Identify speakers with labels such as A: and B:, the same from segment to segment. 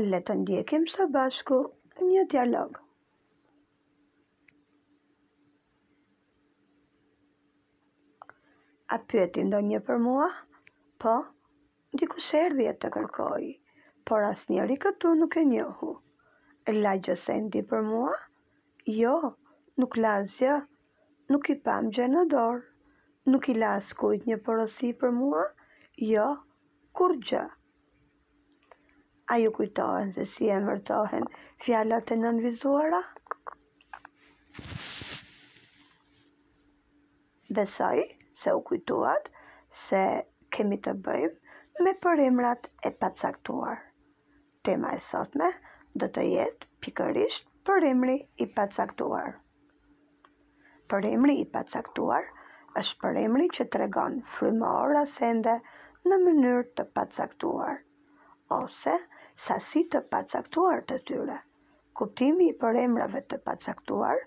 A: Le të ndjekim së bashku një dialog. A pyeti ndo një për mua? Po, dikush erdhi e të kërkoi, por asnjeri këtu nuk e njohu. La gjësend për mua? Jo, nuk la asgjë Nuk i pamë gjë në dorë. Nuk i la askujt një porosi për mua? Jo, kurrgjë. A ju kujtohen se si emërtohen fjalët e nënvizuara? Besoj se u kujtuat se kemi të bëjmë me përemrat e pacaktuar. Tema e sotme do të jetë pikërisht përemri i pacaktuar. Përemri i pacaktuar është përemri që tregon frymorë a sende në mënyrë të pacaktuar ose sasi të pacaktuar të tyre. Kuptimi i përemrave të pacaktuar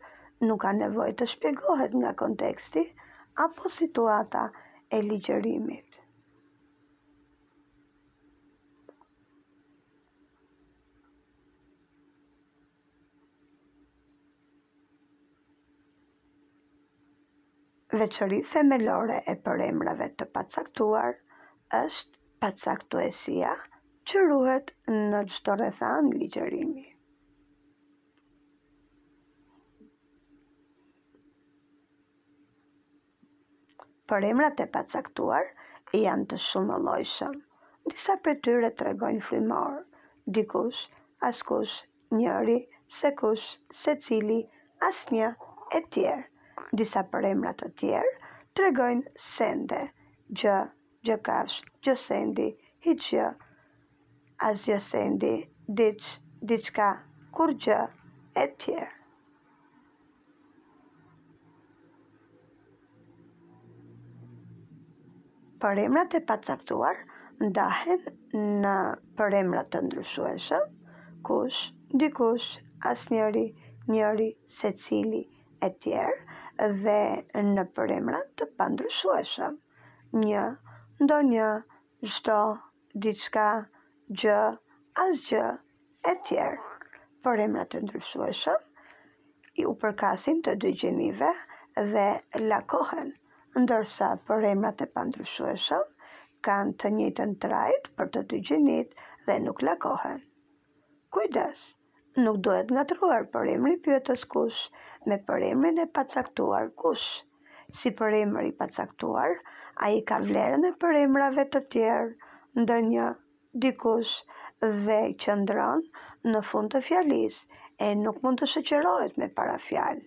A: nuk ka nevojë të shpjegohet nga konteksti apo situata e ligjërimit. Veçori themelore e përemrave të pacaktuar është pacaktueshmëria që ruhet në çdo rrethanë ligjërimi. Përemrat e pacaktuar janë të shumëllojshëm. Disa prej tyre tregojnë frymorë, dikush, askush, njëri, sekush, secili, asnjë, etj. Disa përemra të tjerë tregojnë sende, gjë, Gjëkafshë, gjësendi, hiçgjë, asgjësendi, diç, diçka, kurrgjë, etj. Përemrat e pacaktuar ndahen në përemra të ndryshueshëm, kush, dikush, asnjëri, njëri, secili, etj. Dhe në përemra të pandryshueshëm. Një, ndonjë, çdo, diçka, gjë, asgjë, etj. Përemrat e ndryshueshëm u përkasin të dy gjinive dhe lakohen, ndërsa përemrat e pandryshueshëm kanë të njëjtën trajtë për të dy gjinitë dhe nuk lakohen. Kujdes! Nuk duhet ngatërruar përemri pyetës kush me përemrin e pacaktuar kush. Si përemër i pacaktuar, ai ka vlerën e përemrave të tjerë, ndonjë, dikush, dhe qëndron në fund të fjalisë e nuk mund të shoqërohet me parafjalë.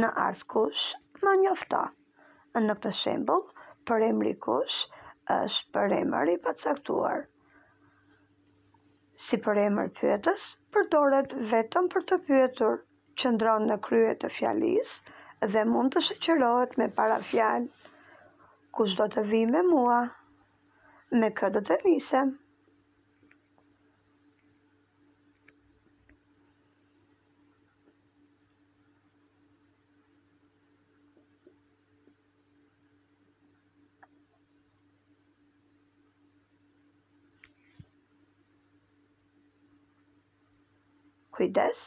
A: Në ardh kush, ma njofto. Në këtë shembull, përemri kush është përemër i pacaktuar. si përemër pyetës, përdoret vetëm për të pyetur, qëndron në krye të fjalisë dhe mund të shoqërohet me parafjalë, Kush do të vijë me mua? Me kë do të nisem? Kujdes,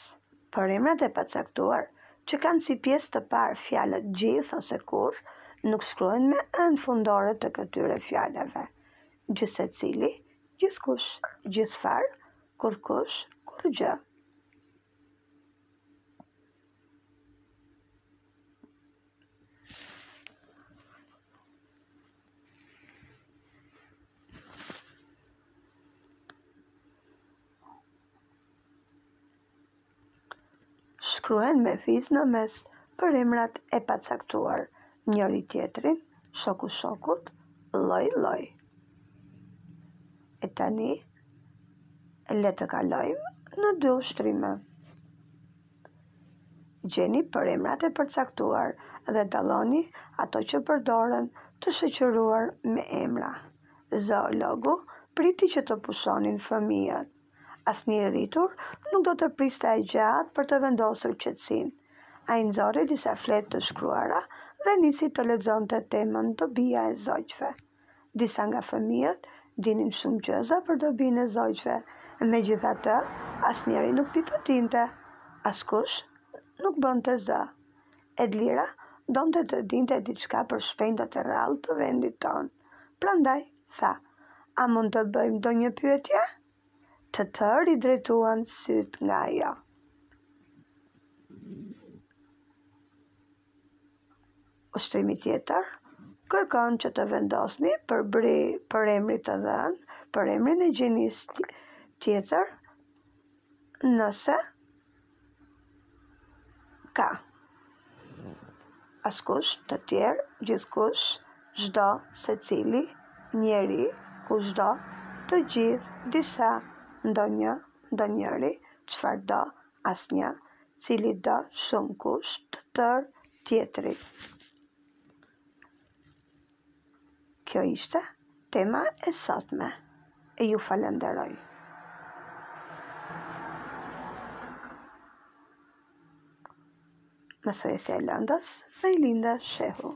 A: përemrat e pacaktuar që kanë si pjesë të parë fjalët gjithë ose kurrë, nuk shkruhen me ë-në fundore të këtyre fjalëve. Gjithsecili, gjithkush, gjithfarë, kurrkush, kurrgjë. shkruhen me vizë në mes përemrat e pacaktuar, njëri-tjetrin, shoku-shokut, lloj-lloj. E tani, le të kalojmë në dy ushtrime. Gjeni përemrat e pacaktuar dhe dalloni ato që përdoren të shoqëruar me emra. Zoologu priti që të pushonin fëmijët. Asnjë i rritur nuk do të priste aq gjatë për të vendosur qetësinë. Ai nxori disa fletë të shkruara dhe nisi të lexonte temën Dobia e zogjve. Disa nga fëmijët dinin shumë gjëra për dobinë e zogjve, megjithatë asnjëri nuk pipëtinte, askush nuk bënte zë. Edlira donte të dinte diçka për shpendët e rrallë të vendit tonë, prandaj tha, A mund të bëjmë ndonjë pyetje? Të tërë i drejtuan sytë nga ajo. Ushtrimi tjetër kërkon që të vendosni përbri përemrit të dhënë, përemrin e gjinisë tjetër, nëse ka askush të tjerë, gjithkush, çdo, secili, njëri, kushdo, të gjithë, disa, ndonjë, ndonjëri, çfarëdo, asnjë, cilido shumëkush të tërë tjetri. Kjo ishte tema e sotme e ju falenderoj. Mësuese e lëndës, Majlinda Shehu.